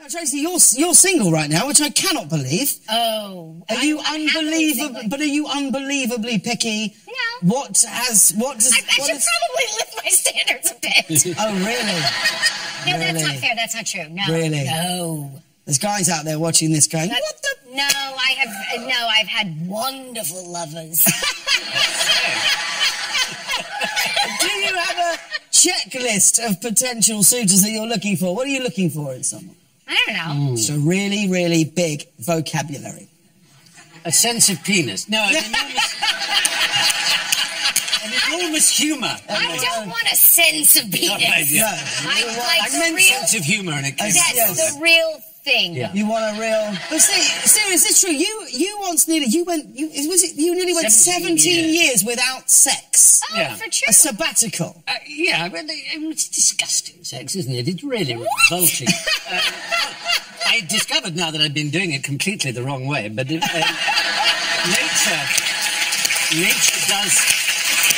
Now, Tracee, you're you're single right now, which I cannot believe. Oh, Are I'm- you unbelievable? But are you unbelievably picky? No. What has what does? I, I what should is- probably lift my standards a bit. Oh, really? no, that's not fair. That's not true. No. Really? No. There's guys out there watching this going, That- what the? No, I have. No, I've had wonderful lovers. Do you have a checklist of potential suitors that you're looking for? What are you looking for in someone? I don't know. It's a really, really big vocabulary. A sense of penis. No, an enormous, an enormous humour. I don't want a sense of penis. right, yeah. I like I the meant real. sense of humour in a case. That's Yes. the real thing. Yeah. You want a real? But see, serious, it's true. You you once nearly you went you was it you nearly went 17 17 years, years. without sex. Oh, Yeah. for true. A sabbatical. Uh, yeah, but it- it's disgusting sex, isn't it? It's really What? revolting. Uh, I discovered now that I've been doing it completely the wrong way, but it, uh, nature, nature does.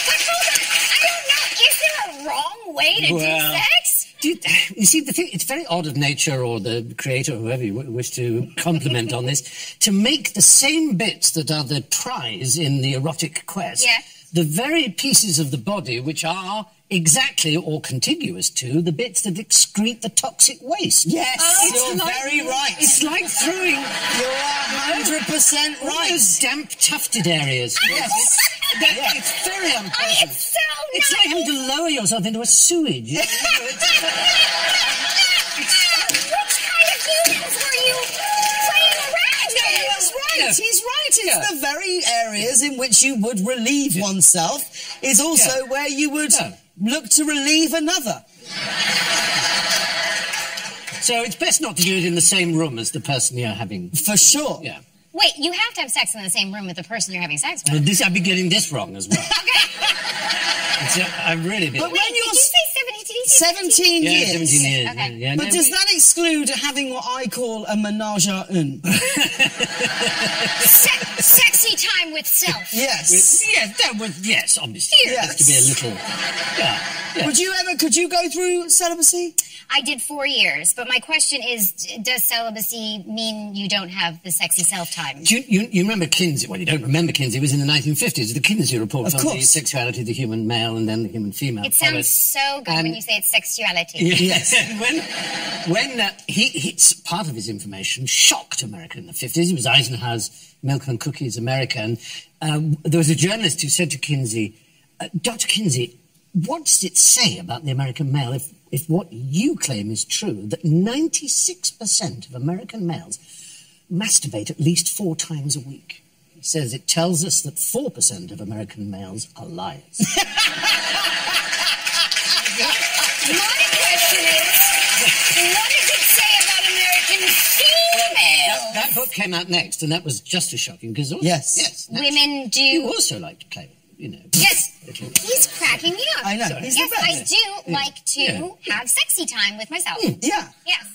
But hold on, I don't know. Is there a wrong way to Well, do sex? Do you, you see, the thing, it's very odd of nature or the creator, or whoever you wish to compliment on this, to make the same bits that are the prize in the erotic quest, Yeah. the very pieces of the body which are exactly or contiguous to the bits that excrete the toxic waste. Yes, ah, It's you're like- very right. It's like throwing You're hundred percent all right. those damp, tufted areas. Yes. That- Yeah. It's very Oh, unpleasant. it's so It's nice. like having to lower yourself into a sewage. You know, kind of humans were you playing around with? He's right. He's right. It's Yeah. the very areas in which you would relieve oneself is also Yeah. where you would Yeah. Look to relieve another. So it's best not to do it in the same room as the person you're having. For sure. Yeah. Wait, you have to have sex in the same room with the person you're having sex with. Well, this I've be getting this wrong as well. Okay. Uh, I've really been. But Wait, when did you're you say 17? Did you say 17 yeah, years. 17 years. Okay. Yeah, yeah, But no, does we- that exclude having what I call a menage a un? Se- sexy time with self. yes. with- yeah, that was yes, obviously. It has to be a little. Yeah. yeah. Would you ever? Could you go through celibacy? I did four years, but my question is: Does celibacy mean you don't have the sexy self time? Do you, you, you remember Kinsey? Well, you don't remember Kinsey. It was in the 1950s. The Kinsey report Of on the sexuality of the human male and then the human female. It sounds followed. so good when you say it's sexuality. Yes. when when uh, he, it's part of his information shocked America in the 50s. It was Eisenhower's Milk and Cookies America. And um, there was a journalist who said to Kinsey, uh, Dr. Kinsey, what does it say about the American male if, if what you claim is true, that 96% of American males masturbate at least four times a week? He says it tells us that 4% of American males are liars. My question is: What does it say about American females? that book came out next, and that was just as shocking because Yes. yes, Women do. You also like to play, you know. Yes, he's cracking me up. I know. He's Yes, I do like to Yeah. have sexy time with myself. Hmm. Yeah. Yes.